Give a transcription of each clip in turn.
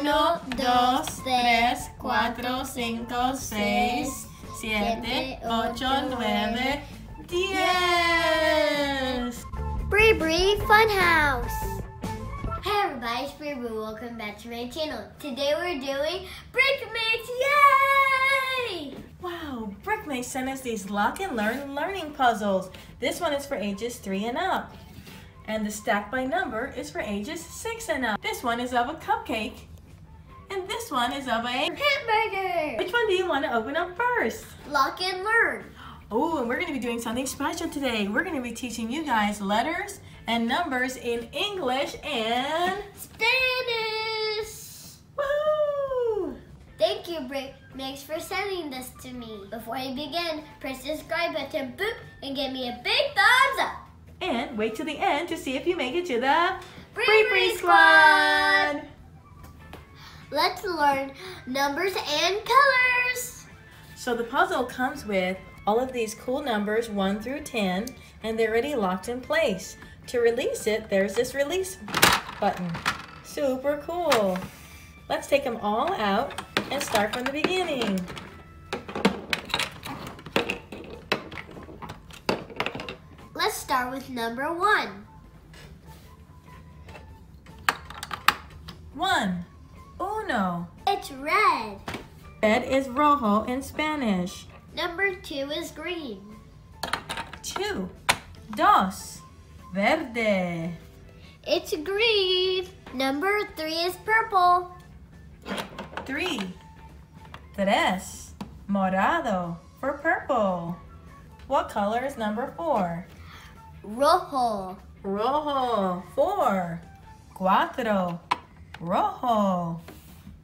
Uno, dos, tres, cuatro, cinco, seis, siete, ocho, nueve, diez. Bree Bree Funhouse. Hey everybody, it's Bree Bree. Welcome back to my channel. Today we're doing Brickmates, yay! Wow, Brickmate sent us these lock and learn learning puzzles. This one is for ages three and up. And the stack by number is for ages six and up. This one is of a cupcake. And this one is of a Hamburger! Which one do you want to open up first? Lock and learn. Oh, and we're going to be doing something special today. We're going to be teaching you guys letters and numbers in English and Spanish! woohoo! Thank you, Brickmates, for sending this to me. Before you begin, press the subscribe button, boop, and give me a big thumbs up. And wait till the end to see if you make it to the Bree Bree Squad. Let's learn numbers and colors. So the puzzle comes with all of these cool numbers 1 through 10 and they're already locked in place. To release it, there's this release button. Super cool. Let's take them all out and start from the beginning. Let's start with number one. 1. Uno. It's red. Red is rojo in Spanish. Number two is green. 2. Dos. Verde. It's green. Number three is purple. 3. Tres. Morado for purple. What color is number 4? Rojo. Rojo. 4. Cuatro. Rojo.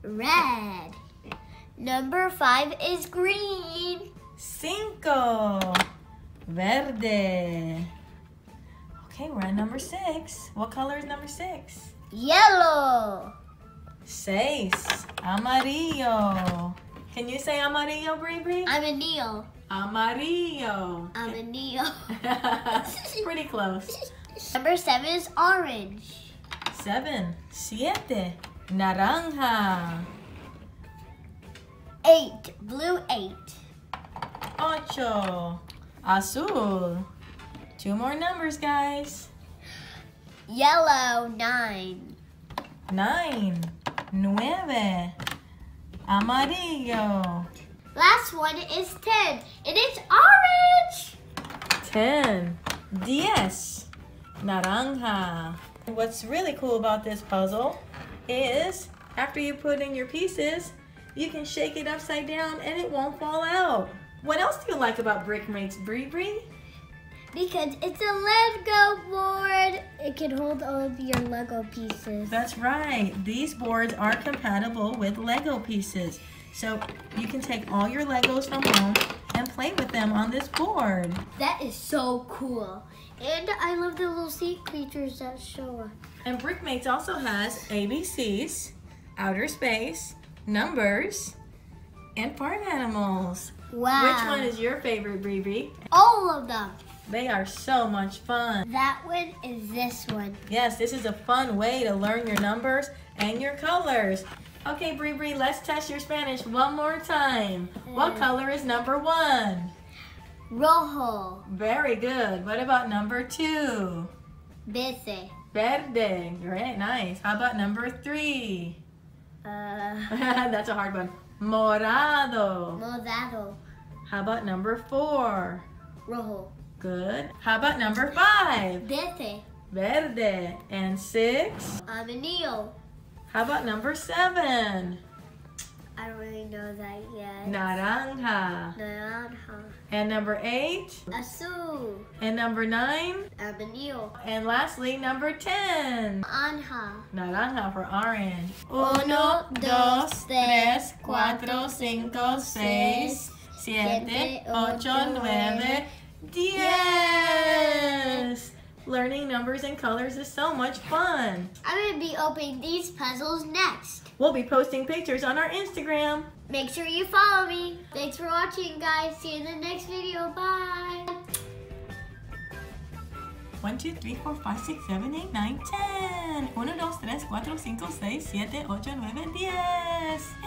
Red. Number five is green. Cinco. Verde. Okay, we're at number 6. What color is number 6? Yellow. Seis. Amarillo. Can you say amarillo, Bree Bree? I'm a Neo. Amarillo. I'm a Neo. Pretty close. Number seven is orange. Seven. Siete. Naranja. Eight. Blue eight. Ocho. Azul. Two more numbers, guys. Yellow nine. Nine. Nueve. Amarillo. Last one is ten. It's orange. Ten. Diez. Naranja. What's really cool about this puzzle is after you put in your pieces, you can shake it upside down and it won't fall out. What else do you like about Brickmates, Bree Bree? Because it's a Lego board. It can hold all of your Lego pieces. That's right. These boards are compatible with Lego pieces. So you can take all your Legos from home and play with them on this board. That is so cool. And I love the little sea creatures that show up. And Brickmates also has ABCs, outer space, numbers, and farm animals. Wow. Which one is your favorite, Bree? All of them. They are so much fun. That one is this one. Yes, this is a fun way to learn your numbers and your colors. Okay, Bree Bree, let's test your Spanish one more time. What Uh. color is number one? Rojo. Very good. What about number two? Verde. Verde. Great, nice. How about number three? Uh, That's a hard one. Morado. Morado. How about number four? Rojo. Good. How about number five? Verde. Verde. And six? Amarillo. How about number seven? I don't really know that yet. Naranja. Naranja. And number eight? Azul. And number nine? Amarillo. And lastly, number 10. Anja. Naranja for orange. Uno, dos, tres, cuatro, cinco, seis, siete, ocho, nueve, diez. Learning numbers and colors is so much fun. I'm going to be opening these puzzles next. We'll be posting pictures on our Instagram. Make sure you follow me. Thanks for watching, guys. See you in the next video. Bye. 1, 2, 3, 4, 5, 6, 7, 8, 9, 10. 1, 2, 3, 4, 5, 6, 7, 8, 9, 10.